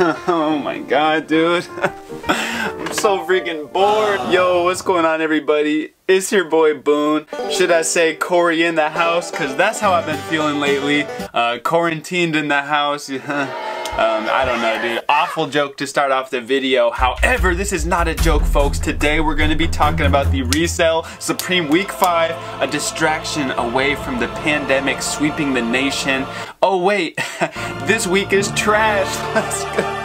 oh my god, dude. I'm so freaking bored. Yo, what's going on, everybody? It's your boy Boone. Should I say Cory in the house? Because that's how I've been feeling lately. Uh, quarantined in the house. Um, I don't know, dude. Awful joke to start off the video. However, this is not a joke, folks. Today, we're going to be talking about the Resale Supreme Week 5, a distraction away from the pandemic sweeping the nation. Oh, wait. this week is trash.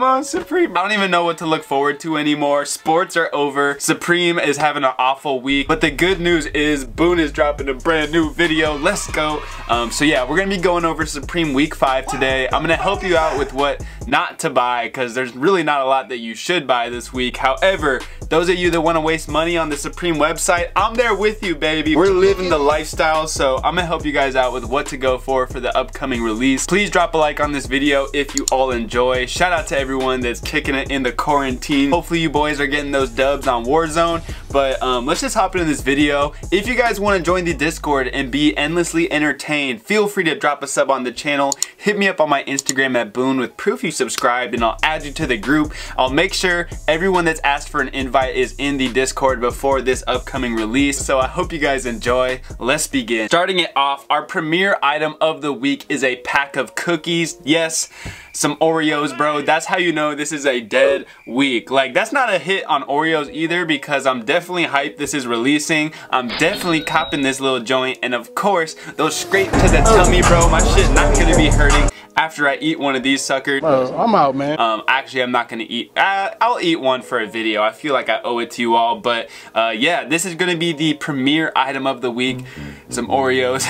Come on, Supreme. I don't even know what to look forward to anymore. Sports are over. Supreme is having an awful week. But the good news is Boone is dropping a brand new video. Let's go. Um, so yeah, we're gonna be going over Supreme Week 5 today. I'm gonna help you out with what not to buy because there's really not a lot that you should buy this week. However, those of you that wanna waste money on the Supreme website, I'm there with you, baby. We're living the lifestyle, so I'm gonna help you guys out with what to go for for the upcoming release. Please drop a like on this video if you all enjoy. Shout out to everyone that's kicking it in the quarantine. Hopefully you boys are getting those dubs on Warzone. But um, let's just hop into this video. If you guys want to join the Discord and be endlessly entertained, feel free to drop a sub on the channel. Hit me up on my Instagram at Boone with proof you subscribed and I'll add you to the group. I'll make sure everyone that's asked for an invite is in the Discord before this upcoming release. So I hope you guys enjoy. Let's begin. Starting it off, our premiere item of the week is a pack of cookies. Yes, some Oreos, bro. That's how you know this is a dead week. Like, that's not a hit on Oreos either because I'm definitely hyped this is releasing. I'm definitely copping this little joint. And of course, those scrape to the tummy, bro. My shit not gonna be hurting after I eat one of these suckers. Uh, I'm out, man. Um, actually, I'm not gonna eat. Uh, I'll eat one for a video. I feel like I owe it to you all. But uh, yeah, this is gonna be the premiere item of the week. Some Oreos.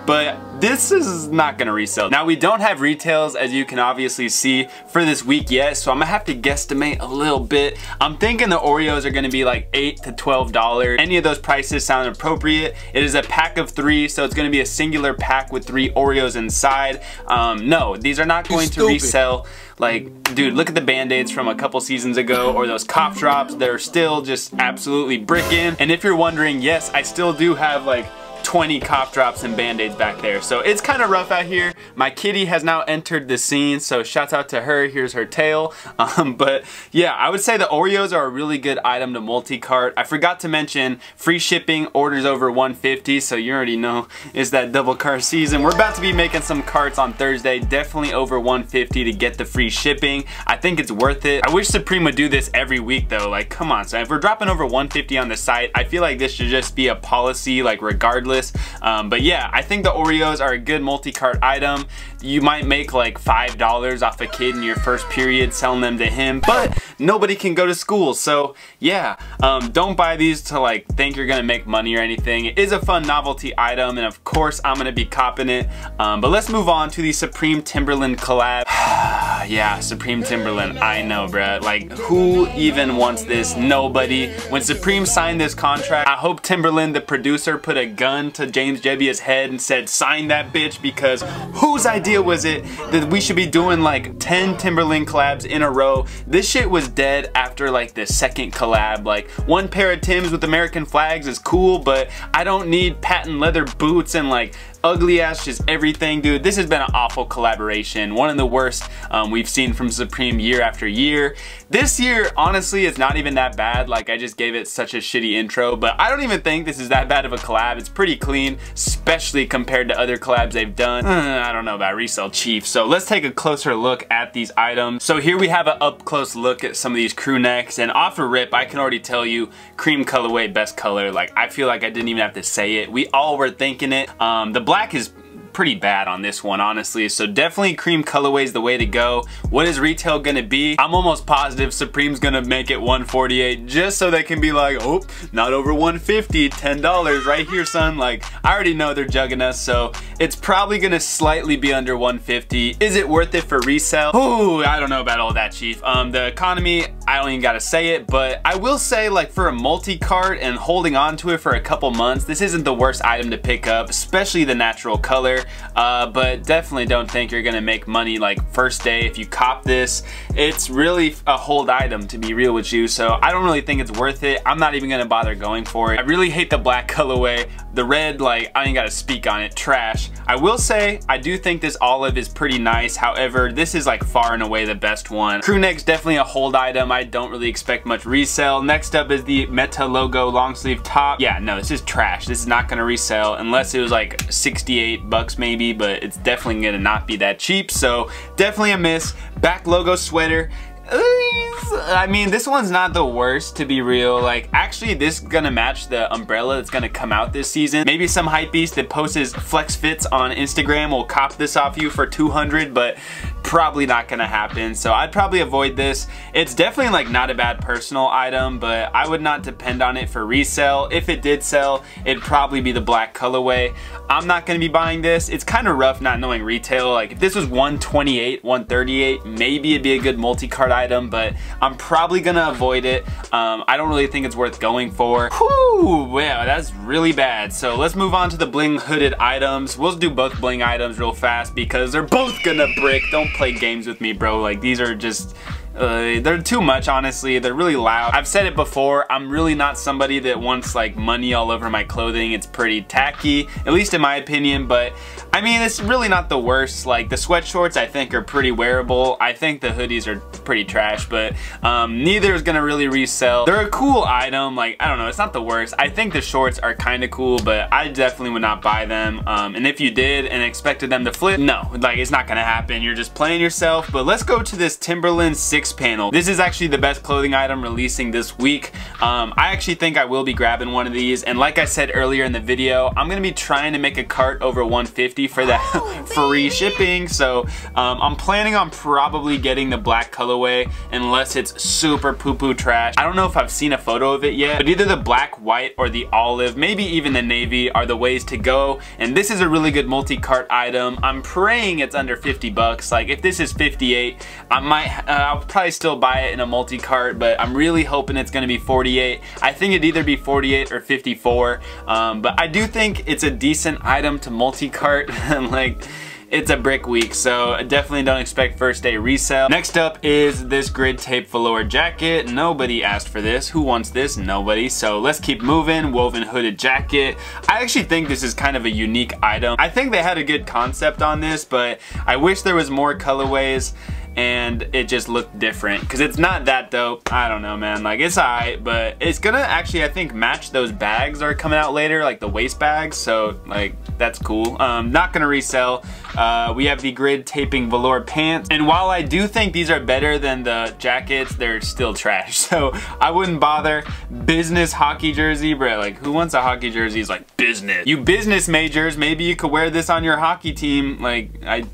but this is not gonna resell. Now, we don't have retails, as you can obviously see, for this week yet. So I'm gonna have to guesstimate a little bit. I'm thinking the Oreos are gonna be like 8 to $12. Any of those prices sound appropriate. It is a pack of three, so it's gonna be a singular pack with three Oreos inside. Um, no, these are not going to resell. Like, dude, look at the band-aids from a couple seasons ago or those cough drops. They're still just absolutely bricking. And if you're wondering, yes, I still do have like 20 cough drops and band-aids back there. So it's kind of rough out here. My kitty has now entered the scene, so shouts out to her. Here's her tail. Um, but yeah, I would say the Oreos are a really good item to multi-cart. I forgot to mention free shipping, orders over 150, so you already know it's that double cart season. We're about to be making some carts on Thursday, definitely over 150 to get the free shipping. I think it's worth it. I wish Supreme would do this every week though. Like, come on, so if we're dropping over 150 on the site, I feel like this should just be a policy, like regardless. Um, but yeah, I think the Oreos are a good multi-cart item. You might make like $5 off a kid in your first period selling them to him, but nobody can go to school. So yeah, um, don't buy these to like think you're gonna make money or anything. It is a fun novelty item and of course I'm gonna be copping it. Um, but let's move on to the Supreme Timberland collab. yeah, Supreme Timberland, I know bruh. Like who even wants this? Nobody. When Supreme signed this contract, I hope Timberland, the producer, put a gun to James Jebbia's head and said sign that bitch because whose idea was it that we should be doing like 10 Timberland collabs in a row? This shit was dead after like the second collab. Like one pair of Tims with American flags is cool, but I don't need patent leather boots and like ugly ass just everything dude. This has been an awful collaboration. One of the worst um, we've seen from Supreme year after year. This year honestly it's not even that bad. Like I just gave it such a shitty intro but I don't even think this is that bad of a collab. It's pretty clean especially compared to other collabs they've done. Uh, I don't know about Resale Chief so let's take a closer look at these items. So here we have an up close look at some of these crew necks and off a rip I can already tell you cream colorway best color. Like I feel like I didn't even have to say it. We all were thinking it. Um, the black is pretty bad on this one, honestly. So definitely cream colorway is the way to go. What is retail gonna be? I'm almost positive Supreme's gonna make it 148 just so they can be like, oh, not over 150, $10 right here, son. Like, I already know they're jugging us, so it's probably gonna slightly be under 150. Is it worth it for resale? Ooh, I don't know about all that, Chief. Um, the economy, I don't even gotta say it, but I will say like for a multi-cart and holding on to it for a couple months, this isn't the worst item to pick up, especially the natural color. Uh, but definitely don't think you're gonna make money like first day if you cop this. It's really a hold item to be real with you, so I don't really think it's worth it. I'm not even gonna bother going for it. I really hate the black colorway. The red, like, I ain't gotta speak on it, trash. I will say, I do think this olive is pretty nice. However, this is like far and away the best one. Crew neck's definitely a hold item. I don't really expect much resale. Next up is the Meta logo long sleeve top. Yeah, no, this is trash. This is not gonna resell unless it was like 68 bucks maybe, but it's definitely gonna not be that cheap. So definitely a miss. Back logo sweater. I mean, this one's not the worst to be real. Like, actually, this is gonna match the umbrella that's gonna come out this season. Maybe some hype beast that posts his flex fits on Instagram will cop this off you for 200, but probably not gonna happen. So I'd probably avoid this. It's definitely like not a bad personal item, but I would not depend on it for resale. If it did sell, it'd probably be the black colorway. I'm not gonna be buying this. It's kind of rough not knowing retail. Like if this was 128, 138, maybe it'd be a good multi-cart item, but I'm probably gonna avoid it. Um, I don't really think it's worth going for. Whew, yeah, that's really bad. So let's move on to the bling hooded items. We'll do both bling items real fast because they're both gonna brick. Don't play games with me, bro. Like these are just uh, they're too much, honestly. They're really loud. I've said it before, I'm really not somebody that wants like money all over my clothing. It's pretty tacky, at least in my opinion, but I mean, it's really not the worst. Like the sweat shorts I think are pretty wearable. I think the hoodies are pretty trash, but um, neither is gonna really resell. They're a cool item, like, I don't know, it's not the worst. I think the shorts are kinda cool, but I definitely would not buy them. Um, and if you did and expected them to flip, no, like it's not gonna happen. You're just playing yourself, but let's go to this Timberland six panel. This is actually the best clothing item releasing this week. Um, I actually think I will be grabbing one of these, and like I said earlier in the video, I'm gonna be trying to make a cart over 150 for that oh, free shipping. So um, I'm planning on probably getting the black colorway unless it's super poo-poo trash. I don't know if I've seen a photo of it yet, but either the black, white, or the olive, maybe even the navy are the ways to go. And this is a really good multi-cart item. I'm praying it's under 50 bucks. Like if this is 58, I might, uh, I'll probably still buy it in a multi-cart, but I'm really hoping it's gonna be 48. I think it'd either be 48 or 54, um, but I do think it's a decent item to multi-cart. like it's a brick week, so definitely don't expect first day resale. Next up is this grid tape velour jacket. Nobody asked for this. Who wants this? Nobody. So let's keep moving. Woven hooded jacket. I actually think this is kind of a unique item. I think they had a good concept on this, but I wish there was more colorways and it just looked different. Because it's not that dope. I don't know man. Like it's alright but it's gonna actually I think match those bags that are coming out later like the waist bags. So like that's cool. Um, not gonna resell. Uh, we have the grid taping velour pants. And while I do think these are better than the jackets they're still trash. So I wouldn't bother. Business hockey jersey bro. Like who wants a hockey jersey is like business? You business majors maybe you could wear this on your hockey team. Like I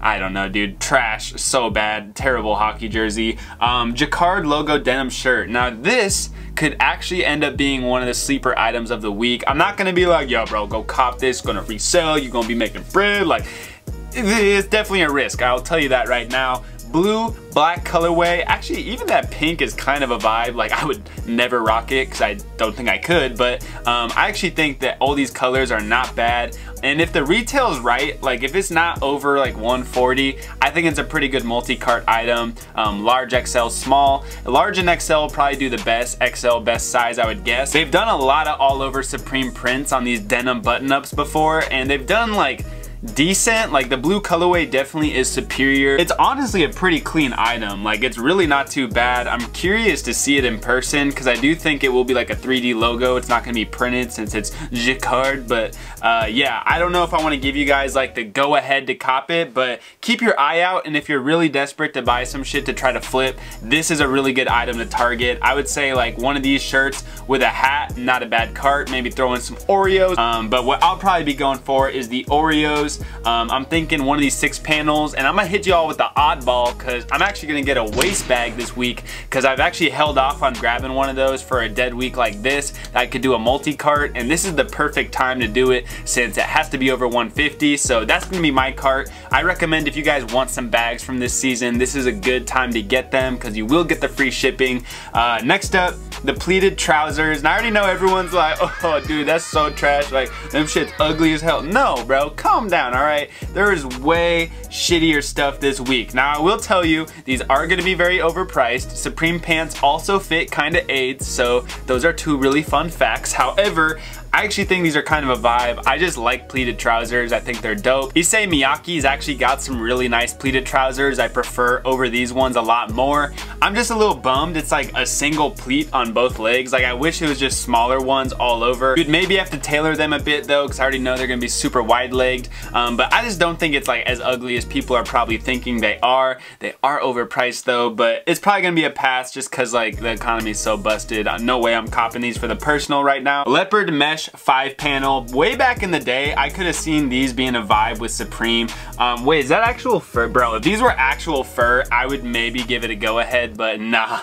I don't know, dude. Trash. So bad. Terrible hockey jersey. Um, Jacquard logo denim shirt. Now this could actually end up being one of the sleeper items of the week. I'm not gonna be like, yo, bro, go cop this. Gonna resell. You're gonna be making bread. Like, it's definitely a risk. I'll tell you that right now blue, black colorway. Actually, even that pink is kind of a vibe. Like I would never rock it because I don't think I could, but um, I actually think that all these colors are not bad. And if the retail is right, like if it's not over like 140, I think it's a pretty good multi-cart item. Um, large XL, small. Large and XL probably do the best. XL best size, I would guess. They've done a lot of all over Supreme prints on these denim button-ups before, and they've done like decent. Like the blue colorway definitely is superior. It's honestly a pretty clean item. Like it's really not too bad. I'm curious to see it in person because I do think it will be like a 3d logo. It's not gonna be printed since it's Jacquard but uh, yeah I don't know if I want to give you guys like the go ahead to cop it but keep your eye out and if you're really desperate to buy some shit to try to flip this is a really good item to target. I would say like one of these shirts with a hat not a bad cart maybe throw in some Oreos. Um, but what I'll probably be going for is the Oreos um, I'm thinking one of these six panels and I'm gonna hit y'all with the oddball because I'm actually gonna get a waist bag this week because I've actually held off on grabbing one of those for a dead week like this. I could do a multi-cart and this is the perfect time to do it since it has to be over 150 so that's gonna be my cart. I recommend if you guys want some bags from this season this is a good time to get them because you will get the free shipping. Uh, next up the pleated trousers and I already know everyone's like oh dude that's so trash like them shit's ugly as hell. No bro calm down down, all right? There is way shittier stuff this week. Now, I will tell you, these are gonna be very overpriced. Supreme pants also fit kinda AIDS, so those are two really fun facts. However, I actually think these are kind of a vibe. I just like pleated trousers. I think they're dope. Issey Miyake's actually got some really nice pleated trousers I prefer over these ones a lot more. I'm just a little bummed it's like a single pleat on both legs. Like I wish it was just smaller ones all over. You'd maybe have to tailor them a bit though because I already know they're gonna be super wide legged. Um, but I just don't think it's like as ugly as people are probably thinking they are. They are overpriced though, but it's probably gonna be a pass just cause like the economy is so busted. Uh, no way I'm copping these for the personal right now. Leopard mesh five panel. Way back in the day, I could have seen these being a vibe with Supreme. Um, wait, is that actual fur? Bro, if these were actual fur, I would maybe give it a go ahead, but nah.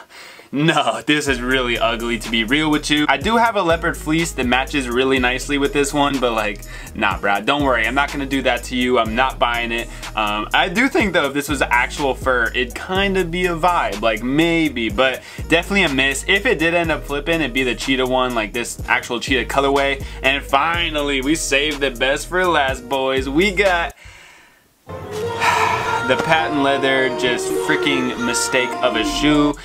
No, this is really ugly to be real with you. I do have a leopard fleece that matches really nicely with this one, but like, nah, Brad, don't worry. I'm not gonna do that to you. I'm not buying it. Um, I do think though, if this was actual fur, it'd kind of be a vibe, like maybe, but definitely a miss. If it did end up flipping, it'd be the cheetah one, like this actual cheetah colorway. And finally, we saved the best for last, boys. We got the patent leather just freaking mistake of a shoe.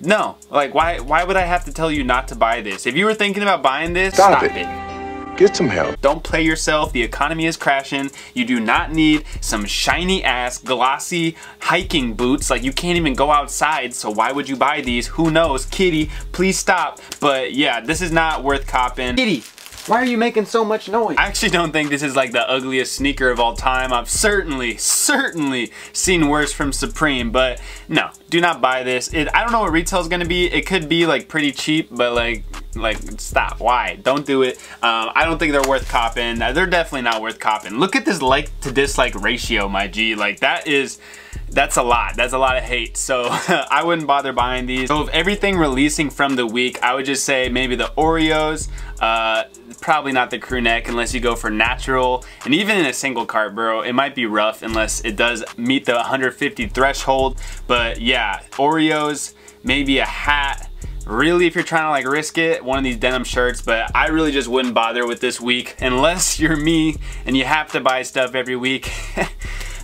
No, like why why would I have to tell you not to buy this? If you were thinking about buying this, stop, stop it. it. Get some help. Don't play yourself. The economy is crashing. You do not need some shiny ass glossy hiking boots. Like you can't even go outside. So why would you buy these? Who knows? Kitty, please stop. But yeah, this is not worth copping. Kitty, why are you making so much noise? I actually don't think this is like the ugliest sneaker of all time. I've certainly, certainly seen worse from Supreme, but no, do not buy this. It, I don't know what retail is gonna be. It could be like pretty cheap, but like, like stop, why? Don't do it. Um, I don't think they're worth copping. They're definitely not worth copping. Look at this like to dislike ratio, my G. Like that is, that's a lot. That's a lot of hate. So I wouldn't bother buying these. So of everything releasing from the week, I would just say maybe the Oreos, uh, probably not the crew neck unless you go for natural. And even in a single cart, bro, it might be rough unless it does meet the 150 threshold. But yeah, Oreos, maybe a hat, really if you're trying to like risk it one of these denim shirts but I really just wouldn't bother with this week unless you're me and you have to buy stuff every week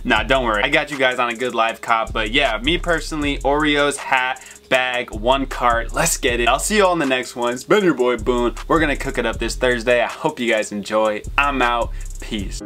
Nah, don't worry. I got you guys on a good live cop. But yeah, me personally, Oreos, hat, bag, one cart. Let's get it. I'll see you all in the next one. It's been your boy Boone. We're gonna cook it up this Thursday. I hope you guys enjoy. I'm out. Peace.